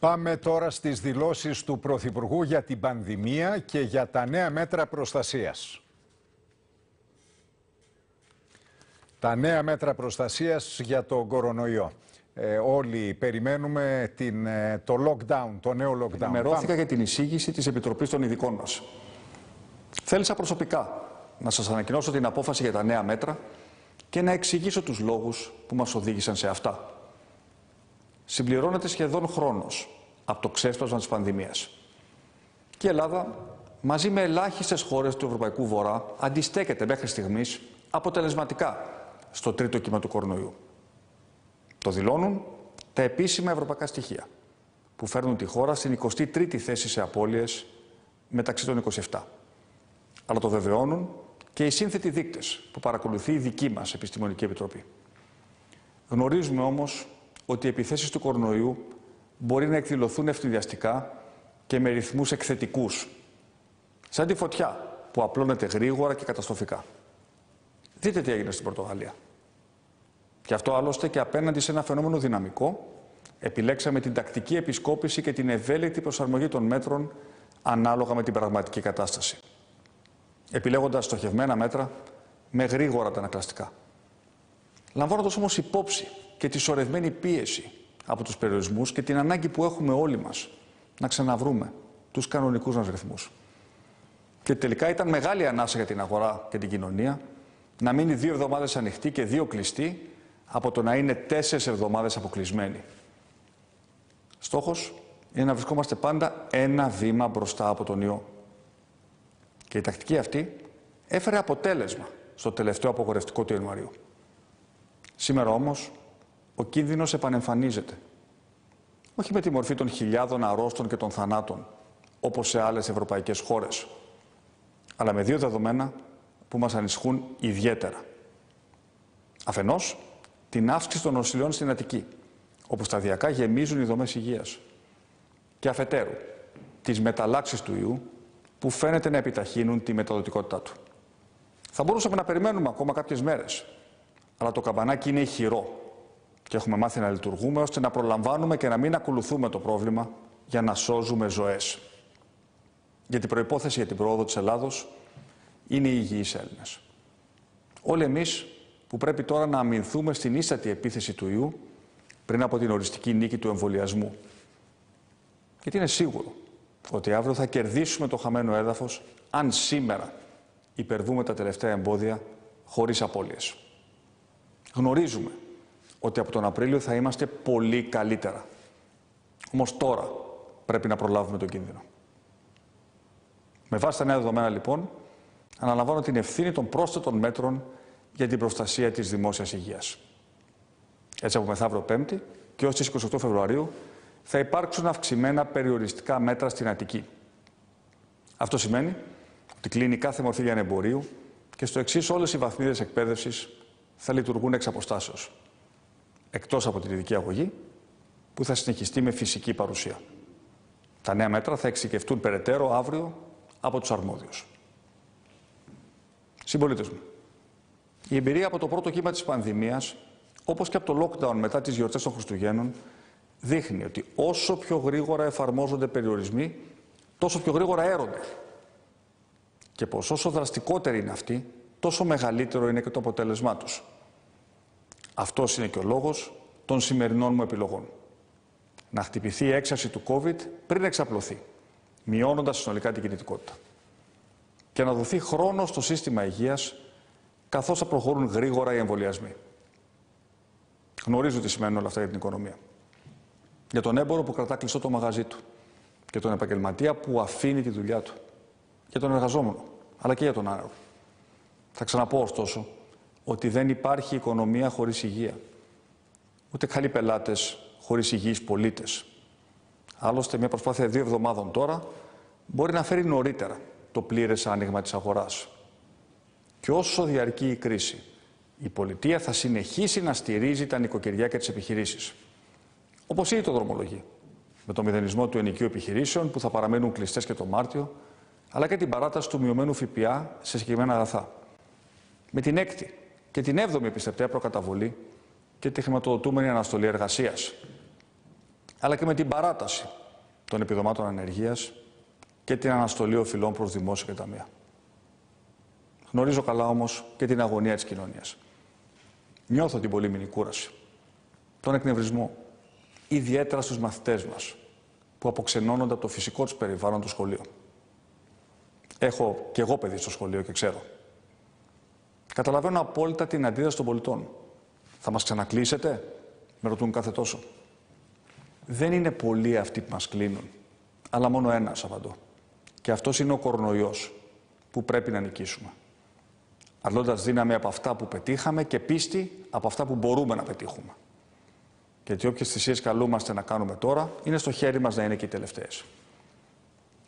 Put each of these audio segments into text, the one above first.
Πάμε τώρα στις δηλώσεις του Πρωθυπουργού για την πανδημία και για τα νέα μέτρα προστασίας. Τα νέα μέτρα προστασίας για τον κορονοϊό. Ε, όλοι περιμένουμε την, ε, το lockdown, το νέο lockdown. Ενημερώθηκα για την εισήγηση της Επιτροπής των Ειδικών μας. Θέλησα προσωπικά να σας ανακοινώσω την απόφαση για τα νέα μέτρα και να εξηγήσω τους λόγους που μας οδήγησαν σε αυτά. Συμπληρώνεται σχεδόν χρόνος από το ξέσπασμα της πανδημίας. Και η Ελλάδα, μαζί με ελάχιστες χώρες του Ευρωπαϊκού Βορρά, αντιστέκεται μέχρι στιγμής αποτελεσματικά στο τρίτο κύμα του κορονοϊού. Το δηλώνουν τα επίσημα ευρωπαϊκά στοιχεία, που φέρνουν τη χώρα στην 23η θέση σε απώλειες μεταξύ των 27. Αλλά το βεβαιώνουν και οι σύνθετοι δείκτες που παρακολουθεί η δική μας Επιστημονική Επιτροπή. Γνωρίζουμε όμως ότι οι επιθέσεις του κορονοϊού μπορεί να εκδηλωθούν ευθυδιαστικά και με ρυθμούς εκθετικούς, σαν τη φωτιά που απλώνεται γρήγορα και καταστροφικά. Δείτε τι έγινε στην Πορτογαλία. Και αυτό άλλωστε και απέναντι σε ένα φαινόμενο δυναμικό, επιλέξαμε την τακτική επισκόπηση και την ευέλικτη προσαρμογή των μέτρων ανάλογα με την πραγματική κατάσταση. Επιλέγοντας στοχευμένα μέτρα με γρήγορα αντανακλαστικά. Λαμβάνοντας όμως υπόψη και τη σωρευμένη πίεση από τους περιορισμούς και την ανάγκη που έχουμε όλοι μας να ξαναβρούμε τους κανονικούς μας ρυθμούς. Και τελικά ήταν μεγάλη ανάσα για την αγορά και την κοινωνία να μείνει δύο εβδομάδες ανοιχτή και δύο κλειστή από το να είναι τέσσερις εβδομάδες αποκλεισμένοι. Στόχος είναι να βρισκόμαστε πάντα ένα βήμα μπροστά από τον ιό. Και η τακτική αυτή έφερε αποτέλεσμα στο τελευταίο απογορευτικό του Ιανουαρίου. Σήμερα όμως ο κίνδυνος επανεμφανίζεται. Όχι με τη μορφή των χιλιάδων αρρώστων και των θανάτων, όπως σε άλλες ευρωπαϊκές χώρες, αλλά με δύο δεδομένα που μας ανισχούν ιδιαίτερα. Αφενός, την αύξηση των νοσηλιών στην Αττική, όπου σταδιακά γεμίζουν οι δομές υγείας. Και αφετέρου, τις μεταλλάξεις του ιού, που φαίνεται να επιταχύνουν τη μεταδοτικότητά του. Θα μπορούσαμε να περιμένουμε ακόμα κάποιες μέρες, αλλά το καμπανάκι είναι ηχηρό και έχουμε μάθει να λειτουργούμε ώστε να προλαμβάνουμε και να μην ακολουθούμε το πρόβλημα για να σώζουμε ζωές. Γιατί προϋπόθεση για την πρόοδο της Ελλάδος είναι οι υγιείς Έλληνες. Όλοι εμείς που πρέπει τώρα να αμυνθούμε στην ίστατη επίθεση του ιού πριν από την οριστική νίκη του εμβολιασμού. Γιατί είναι σίγουρο ότι αύριο θα κερδίσουμε το χαμένο έδαφος αν σήμερα υπερβούμε τα τελευταία εμπόδια χωρίς απώλειες. Γνωρίζουμε ότι από τον Απρίλιο θα είμαστε πολύ καλύτερα. Όμως τώρα πρέπει να προλάβουμε τον κίνδυνο. Με βάση τα νέα δεδομένα, λοιπόν, αναλαμβάνω την ευθύνη των πρόσθετων μέτρων για την προστασία της δημόσιας υγείας. Έτσι, από μεθαύριο Πέμπτη και ως τις 28 Φεβρουαρίου θα υπάρξουν αυξημένα περιοριστικά μέτρα στην Αττική. Αυτό σημαίνει ότι κλείνει κάθε μορφή λιανεμπορίου και στο εξής όλες οι βαθμίδες εκπαίδευσης θα λειτουργούν εξ αποστάσεως εκτός από την ειδική αγωγή, που θα συνεχιστεί με φυσική παρουσία. Τα νέα μέτρα θα εξοικευτούν περαιτέρω αύριο από τους αρμόδιους. Συμπολίτες μου, η εμπειρία από το πρώτο κύμα της πανδημίας, όπως και από το lockdown μετά τις γιορτές των Χριστουγέννων, δείχνει ότι όσο πιο γρήγορα εφαρμόζονται περιορισμοί, τόσο πιο γρήγορα έρονται. Και πως όσο δραστικότεροι είναι αυτοί, τόσο μεγαλύτερο είναι και το αποτέλεσμά τους. Αυτός είναι και ο λόγος των σημερινών μου επιλογών. Να χτυπηθεί η έξαρση του COVID πριν εξαπλωθεί, μειώνοντας συνολικά την κινητικότητα. Και να δοθεί χρόνος στο σύστημα υγείας, καθώς θα προχωρούν γρήγορα οι εμβολιασμοί. Γνωρίζω τι σημαίνουν όλα αυτά για την οικονομία. Για τον έμπορο που κρατά κλειστό το μαγαζί του. Για τον επαγγελματία που αφήνει τη δουλειά του. Για τον εργαζόμενο, αλλά και για τον άλλο. Θα ξαναπώ ωστόσο ότι δεν υπάρχει οικονομία χωρίς υγεία. Ούτε καλοί πελάτες χωρίς υγιείς πολίτες. Άλλωστε, μια προσπάθεια δύο εβδομάδων τώρα μπορεί να φέρει νωρίτερα το πλήρες άνοιγμα της αγοράς. Και όσο διαρκεί η κρίση, η πολιτεία θα συνεχίσει να στηρίζει τα νοικοκυριά και τις επιχειρήσεις. Όπως ήδη το δρομολογεί. Με το μηδενισμό του ενοικίου επιχειρήσεων που θα παραμένουν κλειστές και το Μάρτιο, αλλά και την παράταση του μειωμένου ΦΠΑ σε συγκεκριμένα αγαθά. Με την έκτη και την 7η επιστευτέα προκαταβολή και τη χρηματοδοτούμενη αναστολή εργασίας. αλλά και με την παράταση των επιδομάτων ανεργίας και την αναστολή οφειλών προς δημόσια και ταμεία. Γνωρίζω καλά όμως και την αγωνία της κοινωνίας. Νιώθω την πολύμηνη κούραση, τον εκνευρισμό, ιδιαίτερα στους μαθητές μας, που αποξενώνονται από το φυσικό τους περιβάλλον του σχολείου. Έχω και εγώ παιδί στο σχολείο και ξέρω. Καταλαβαίνω απόλυτα την αντίδραση των πολιτών. Θα μας ξανακλείσετε, με ρωτούν κάθε τόσο. Δεν είναι πολλοί αυτοί που μας κλείνουν, αλλά μόνο ένας απαντώ. Και αυτός είναι ο κορονοϊός που πρέπει να νικήσουμε. Αρλώντας δύναμη από αυτά που πετύχαμε και πίστη από αυτά που μπορούμε να πετύχουμε. Γιατί όποιες θυσίες καλούμαστε να κάνουμε τώρα, είναι στο χέρι μας να είναι και οι τελευταίες.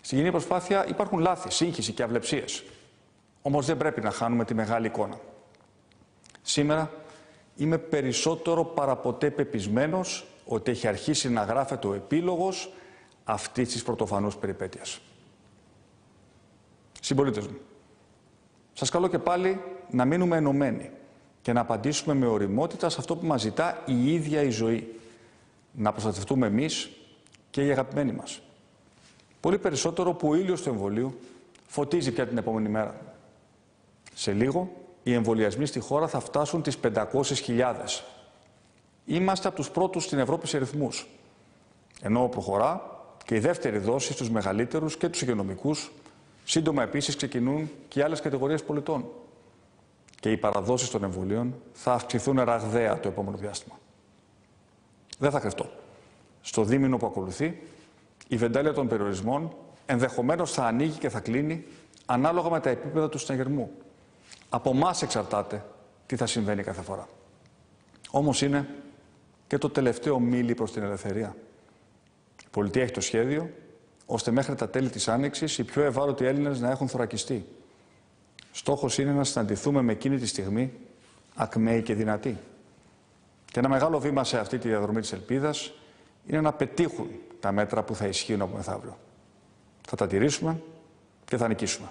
Στην κοινή προσπάθεια υπάρχουν λάθη, σύγχυση και αυλεψίες. Όμως δεν πρέπει να χάνουμε τη μεγάλη εικόνα. Σήμερα είμαι περισσότερο παραποτέ πεπισμένος ότι έχει αρχίσει να γράφεται ο επίλογος αυτής της πρωτοφανούς περιπέτειας. Συμπολίτες μου, σας καλώ και πάλι να μείνουμε ενωμένοι και να απαντήσουμε με οριμότητα σε αυτό που μας ζητά η ίδια η ζωή. Να προστατευτούμε εμείς και οι αγαπημένοι μας. Πολύ περισσότερο που ο ήλιος του εμβολίου φωτίζει πια την επόμενη μέρα. Σε λίγο, οι εμβολιασμοί στη χώρα θα φτάσουν τις 500.000. Είμαστε από τους πρώτους στην Ευρώπη σε ρυθμούς. Ενώ προχωρά και η δεύτερη δόση στους μεγαλύτερους και τους υγειονομικούς. Σύντομα επίσης ξεκινούν και οι άλλες κατηγορίες πολιτών και οι παραδόσεις των εμβολίων θα αυξηθούν ραγδαία το επόμενο διάστημα. Δεν θα κρυφτώ. Στο δίμηνο που ακολουθεί, η βεντάλια των περιορισμών ενδεχομένως θα ανοίγει και θα κλείνει ανάλογα με τα επίπεδα του συναγερμού. Από εμά εξαρτάται τι θα συμβαίνει κάθε φορά. Όμως είναι και το τελευταίο μίλη προς την ελευθερία. Η πολιτεία έχει το σχέδιο ώστε μέχρι τα τέλη της Άνοιξης οι πιο ευάλωτοι Έλληνες να έχουν θωρακιστεί Στόχος είναι να συναντηθούμε με εκείνη τη στιγμή ακμαίοι και δυνατοί. Και ένα μεγάλο βήμα σε αυτή τη διαδρομή της ελπίδας είναι να πετύχουν τα μέτρα που θα ισχύουν από μεθαύριο. Θα τα τηρήσουμε και θα νικήσουμε.